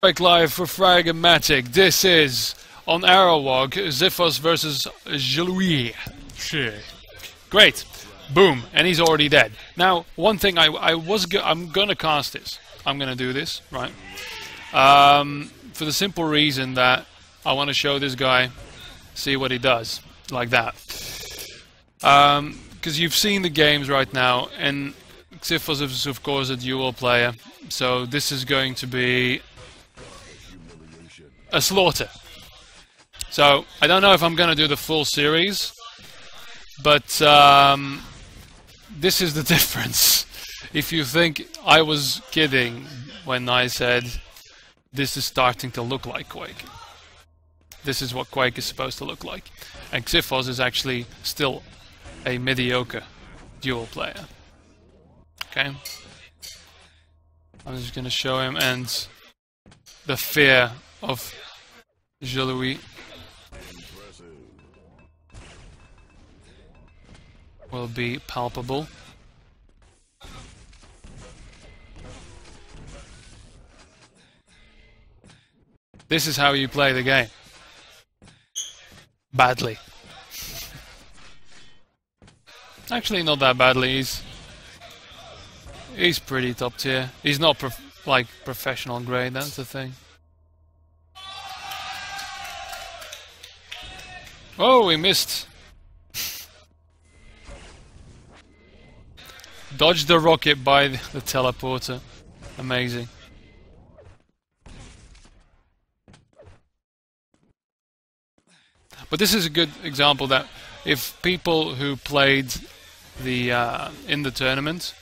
Live for Frag-o-Matic. This is on Aerowalk, Xiphos versus Jelouish. Great. Boom. And he's already dead. Now, one thing I, I was go I'm gonna cast this. I'm gonna do this, right? Um, for the simple reason that I want to show this guy, see what he does, like that. Because um, you've seen the games right now, and Xiphos is of course a duel player, so this is going to be a slaughter. So I don't know if I'm going to do the full series, but um, this is the difference. If you think I was kidding when I said this is starting to look like Quake. This is what Quake is supposed to look like. And Xiphos is actually still a mediocre duel player. Okay? I'm just gonna show him and the fear of Jelouish will be palpable. This is how you play the game. Badly. Actually, not that badly. He's he's pretty top tier. He's not prof like professional grade. That's the thing. Oh, we missed. Dodged the rocket by the teleporter. Amazing. But this is a good example that if people who played the uh, in the tournament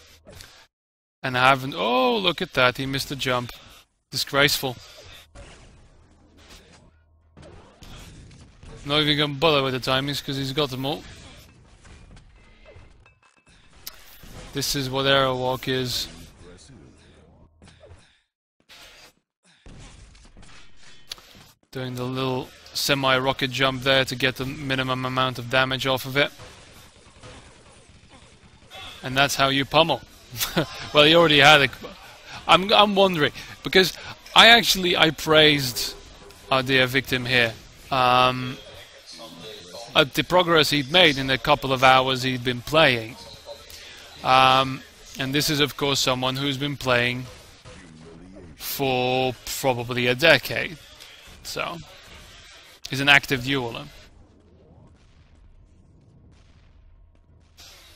and haven't oh look at that he missed the jump disgraceful not even gonna bother with the timings because he's got them all this is what Aerowalk is doing the little semi-rocket jump there to get the minimum amount of damage off of it. And that's how you pummel. well, he already had it. I'm, I'm wondering, because I actually, I praised our dear victim here. Um, at the progress he'd made in the couple of hours he'd been playing. Um, and this is, of course, someone who's been playing for probably a decade. So, he's an active dueler.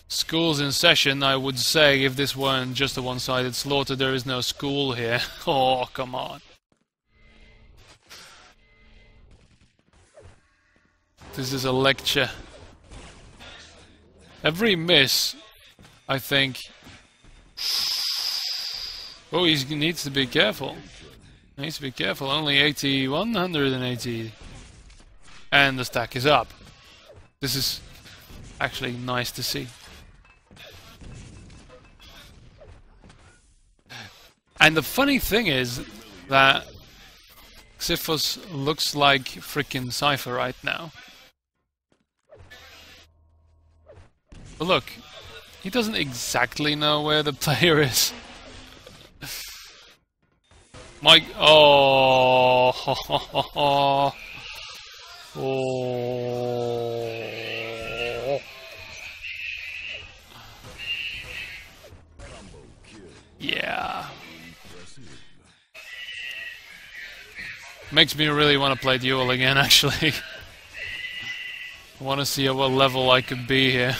School's in session, I would say, if this weren't just a one-sided slaughter, there is no school here. oh, come on. This is a lecture. Every miss, I think... Oh, he needs to be careful. He needs to be careful. Only 80, 180 and the stack is up. This is actually nice to see. And the funny thing is that Xiphos looks like freaking Cypher right now. But look, he doesn't exactly know where the player is. Mike, oh, Oh. Yeah. Makes me really want to play Duel again, actually. I want to see at what level I could be here.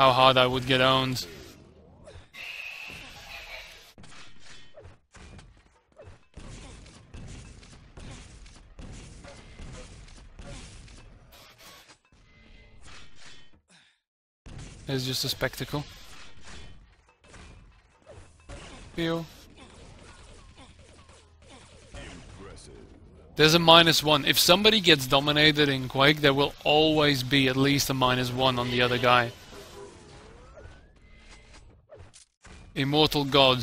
How hard I would get owned. It's just a spectacle. Feel. There's a minus one. If somebody gets dominated in Quake, there will always be at least a minus one on the other guy. Immortal God.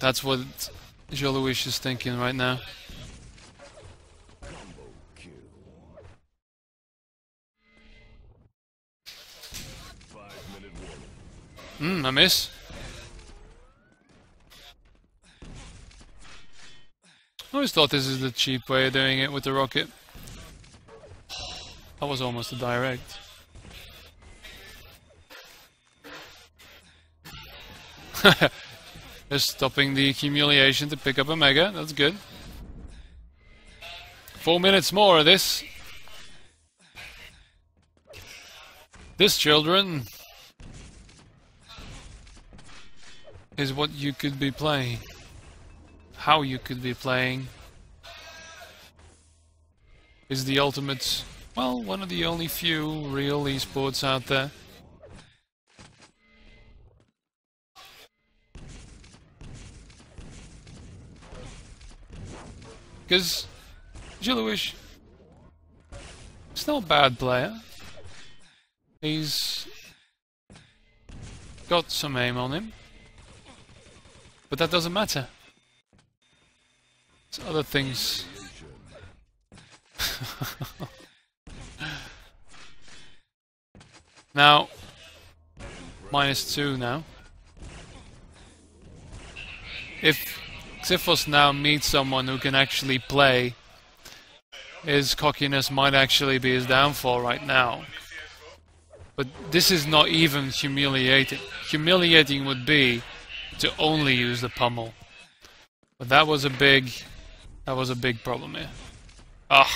That's what Jelouish is thinking right now. Hmm, I miss. I always thought this is the cheap way of doing it with the rocket. That was almost a direct. Just stopping the accumulation to pick up a mega, that's good. Four minutes more of this. This, children, is what you could be playing. How you could be playing. Is the ultimate, well, one of the only few real esports out there. Because Jelouish is not a bad player. He's got some aim on him. But that doesn't matter. It's other things. now, minus two now. If Xiphos now meets someone who can actually play, his cockiness might actually be his downfall right now. But this is not even humiliating. Humiliating would be to only use the pummel. But that was a big, that was a big problem here. Ah.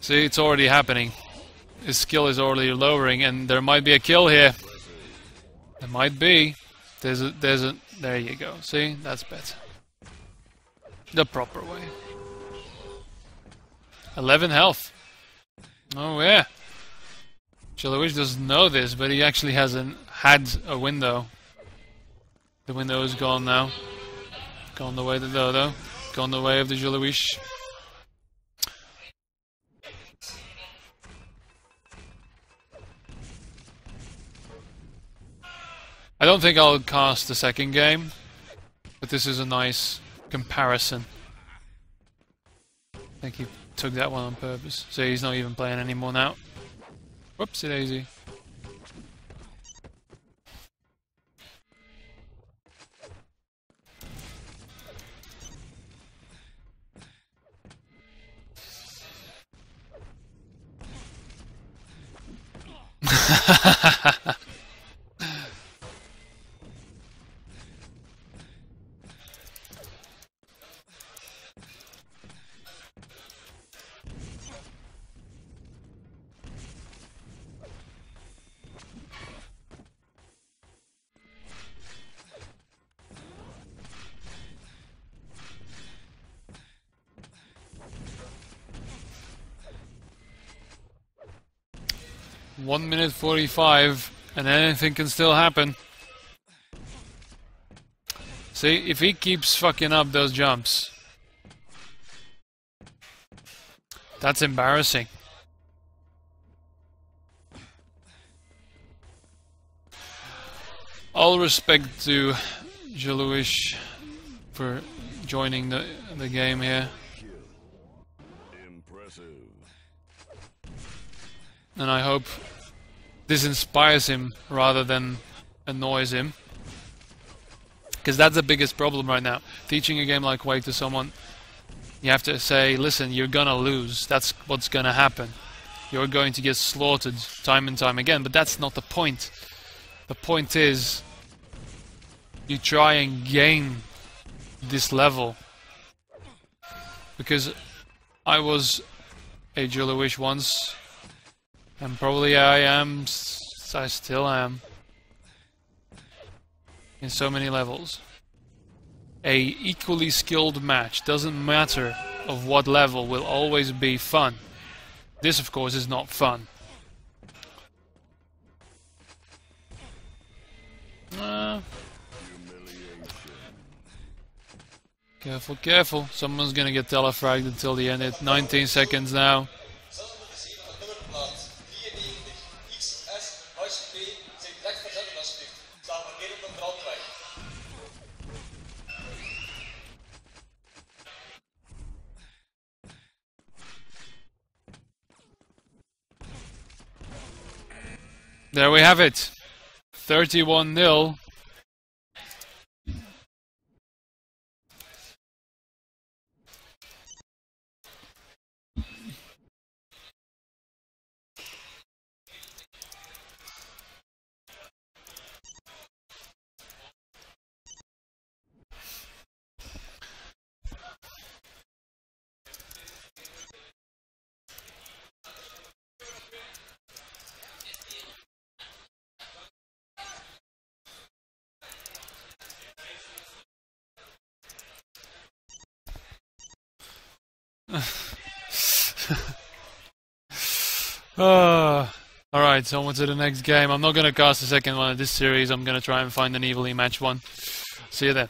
See, it's already happening. His skill is already lowering, and there might be a kill here. There might be. There's a, there's a, there you go. See, that's better. The proper way. 11 health. Oh yeah. Jelouish doesn't know this, but he actually hasn't had a window. The window is gone now. Gone the way of the Dodo. Gone the way of the Jelouish. I don't think I'll cast the second game, but this is a nice comparison. I think he took that one on purpose. So he's not even playing anymore now. Whoopsie daisy. One minute 45, and anything can still happen. See, if he keeps fucking up those jumps, that's embarrassing. All respect to Jelouish for joining the the game here. Impressive. And I hope this inspires him rather than annoys him. Because that's the biggest problem right now. Teaching a game like Quake to someone, you have to say, listen, you're gonna lose. That's what's gonna happen. You're going to get slaughtered time and time again. But that's not the point. The point is, you try and gain this level. Because I was a Jelouish once, and probably I am, I still am, in so many levels. A equally skilled match, doesn't matter of what level, will always be fun. This, of course, is not fun. Uh, careful, careful. Someone's gonna get telefragged until the end. It's 19 seconds now. There we have it. 31 0. uh, Alright, so on to the next game. I'm not gonna cast the second one of this series. I'm gonna try and find an evenly matched one. See you then.